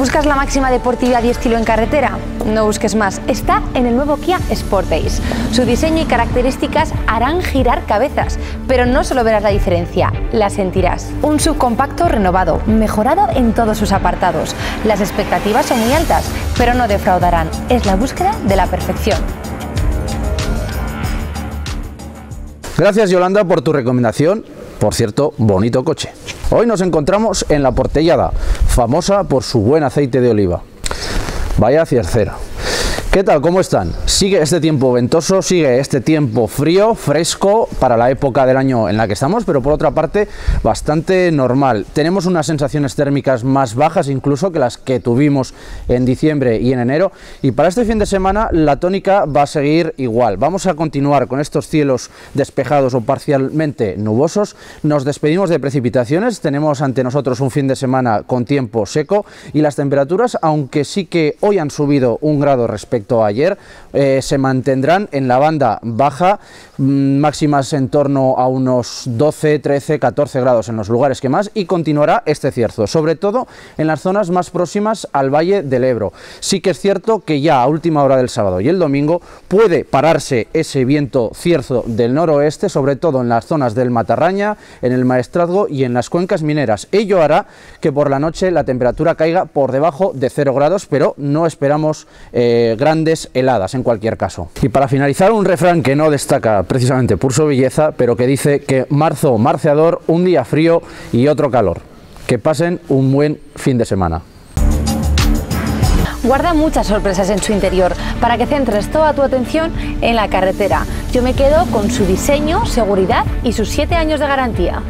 ¿Buscas la máxima deportividad y estilo en carretera? No busques más, está en el nuevo Kia Sportage. Su diseño y características harán girar cabezas, pero no solo verás la diferencia, la sentirás. Un subcompacto renovado, mejorado en todos sus apartados. Las expectativas son muy altas, pero no defraudarán. Es la búsqueda de la perfección. Gracias Yolanda por tu recomendación. Por cierto, bonito coche. Hoy nos encontramos en La Portellada, famosa por su buen aceite de oliva. Vaya ciercera. ¿Qué tal? ¿Cómo están? Sigue este tiempo ventoso, sigue este tiempo frío, fresco para la época del año en la que estamos, pero por otra parte bastante normal. Tenemos unas sensaciones térmicas más bajas incluso que las que tuvimos en diciembre y en enero y para este fin de semana la tónica va a seguir igual. Vamos a continuar con estos cielos despejados o parcialmente nubosos. Nos despedimos de precipitaciones, tenemos ante nosotros un fin de semana con tiempo seco y las temperaturas, aunque sí que hoy han subido un grado respecto ayer, eh, se mantendrán en la banda baja, mm, máximas en torno a unos 12, 13, 14 grados en los lugares que más y continuará este cierzo, sobre todo en las zonas más próximas al Valle del Ebro. Sí que es cierto que ya a última hora del sábado y el domingo puede pararse ese viento cierzo del noroeste, sobre todo en las zonas del Matarraña, en el Maestrazgo y en las cuencas mineras. Ello hará que por la noche la temperatura caiga por debajo de 0 grados, pero no esperamos eh, grandes heladas en cualquier caso. Y para finalizar, un refrán que no destaca precisamente por su belleza, pero que dice que marzo marceador, un día frío y otro calor. Que pasen un buen fin de semana. Guarda muchas sorpresas en su interior para que centres toda tu atención en la carretera. Yo me quedo con su diseño, seguridad y sus 7 años de garantía.